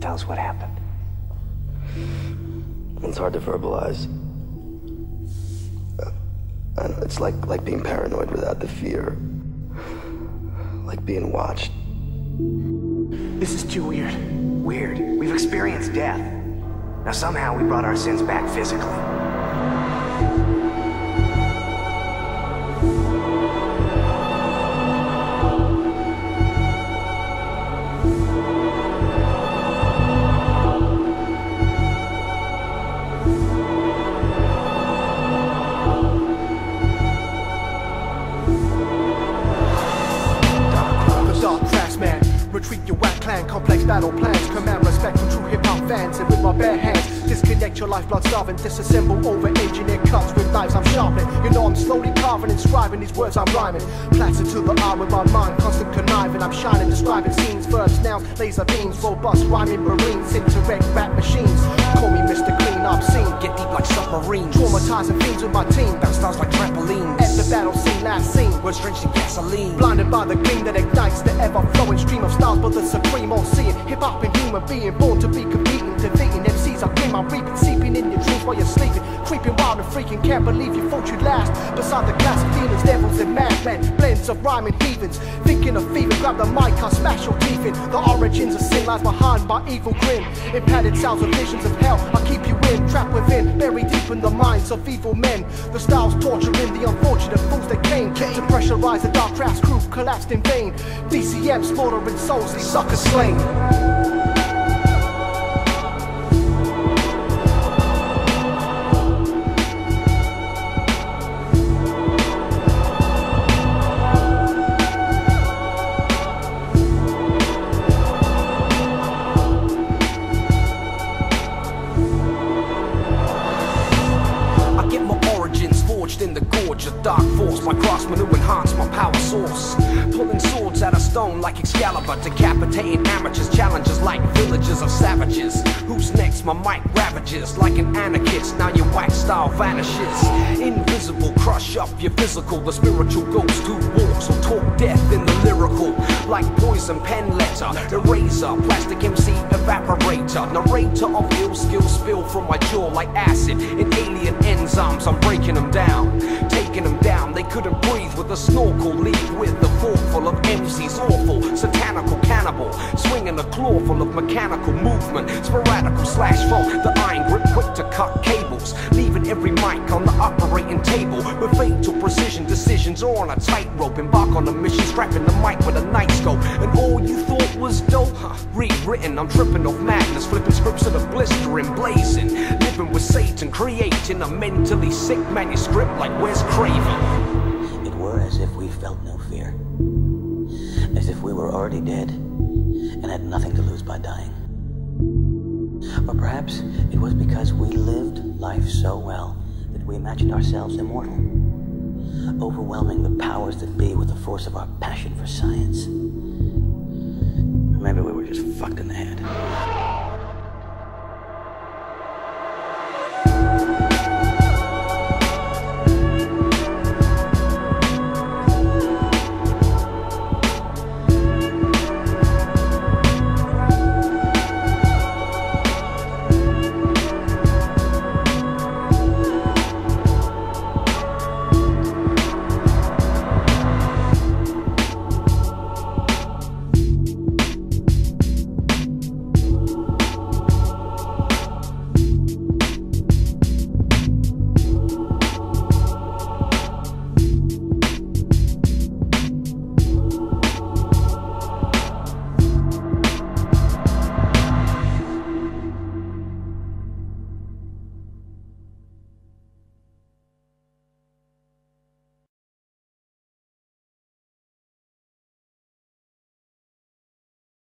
Tell us what happened. It's hard to verbalize. Uh, it's like like being paranoid without the fear. Like being watched. This is too weird. Weird. We've experienced death. Now somehow we brought our sins back physically. Clan, complex battle plans. Command respect from true hip hop fans. And with my bare hands, disconnect your lifeblood starving. Disassemble over engineered cuts with knives I'm sharpening. You know I'm slowly carving and scribing these words I'm rhyming. Plastered to the eye with my mind, constant conniving. I'm shining, describing scenes, verbs, nouns, laser beams, robust rhyming marines, interact rap machines. Call me Mr. Clean, obscene. Get deep like submarines. Traumatizing fiends with my team. Bounce stars like trampolines. The battle scene, last seen was drenched in gasoline. Blinded by the gleam that ignites the ever flowing stream of styles, but the supreme all seeing. Hip hop and human being, born to be competing, defeating MCs. I dream I'm reaping, seeping in your dreams while you're sleeping. Creeping freaking, can't believe you thought you'd last. Beside the classic demons, devils, and madmen, blends of rhyming heathens. Thinking of thieving, grab the mic, I smash your teeth in. The origins of sin lies behind my evil grin. In padded sounds of visions of hell, I keep you in, trapped within, buried deep in the minds of evil men. The styles torturing the unfortunate fools that came to pressurize the dark crafts crew, collapsed in vain. DCM slaughtering souls, these suckers slain. The dark force. My craftsman who enhance my power source. Pulling swords out of stone like Excalibur. Decapitating amateurs, challengers like villagers of savages. Who's next? My mic ravages like an anarchist. Now your wax style vanishes. Invisible, crush up your physical. The spiritual ghost who walks or talk death in the lyrical. Like poison pen letter, eraser, plastic MC evaporator. Narrator of ill skill spill from my jaw like acid in alien enzymes. I'm breaking them down. They couldn't breathe with a snorkel. Leave with a fork full of MCs awful, satanical cannibal. Swinging a claw full of mechanical movement, sporadical slash phone. The iron grip quick to cut cables, leaving every mic on the operating table with fatal precision. Decisions are on a tightrope. Embark on a mission, strapping the mic with a night scope. And all you thought was dope, huh? rewritten. I'm tripping off madness, flipping scripts to the blistering, blazing. Living with Satan, creating a mentally sick manuscript like Wes Craven. It were as if we felt no fear. As if we were already dead and had nothing to lose by dying. Or perhaps it was because we lived life so well that we imagined ourselves immortal, overwhelming the powers that be with the force of our passion for science. Maybe we were just fucked in the head.